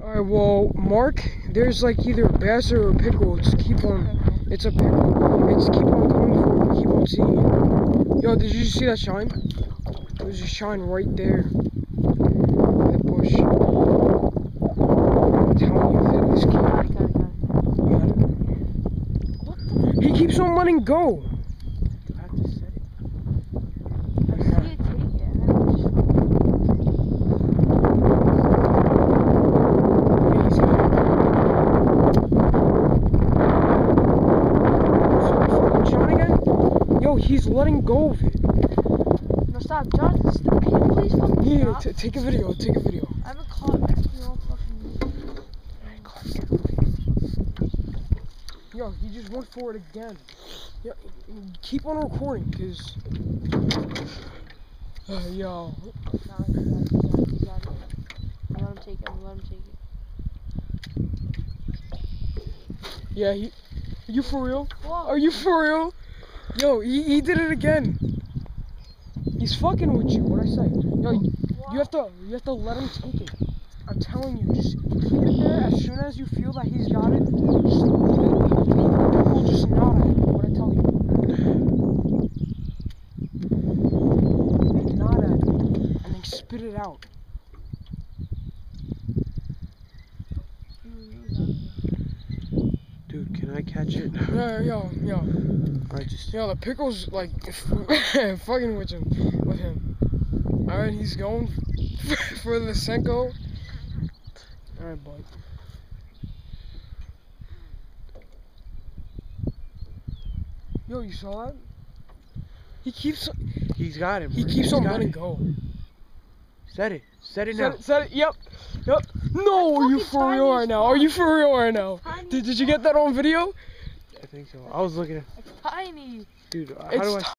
Alright, well, Marc, there's like either a bass or a pickle. Just keep on. It's a pickle. It's keep on coming for it. Keep on seeing it. Yo, did you see that shine? There's a shine right there. In the bush. I'm telling you that this kid. it, got it, got it. He keeps on letting go. I have to set it. I see it take it. and then it's just- Yeah, he's got it. So the fucking shine again? Yo, he's letting go of it. No, stop, John. s- Can you please fucking Yeah, stop? take a video. Take a video. I haven't caught no fucking. Yo, he just went for it again. Yo, keep on recording, cause. Uh, yo, Nah, he got it, he got it, he got it. I'm gonna let him take it. I'm gonna let him take it. yeah, he. Are you for real? Whoa. Are you for real? Yo, he, he did it again. He's fucking with you. What I say? Yo, you, you have to you have to let him take it. I'm telling you, just keep it there. As soon as you feel that he's got it, just leave it. He'll just nod at it. What I tell you. Nod at it, and then spit it out. Dude, can I catch it? Yeah, yo, yo, I just. yo. The pickle's like fucking with him, with him. All right, he's going for the Senko. All right, bud. Yo, you saw that? He keeps He's got him. he keeps on letting go. Set it. Set it Set now. it, set it, yep, yep. No, are you for real right now? Are you for real right now? Did, did you get that on video? I think so. I was looking at. Tiny. Dude, how It's do I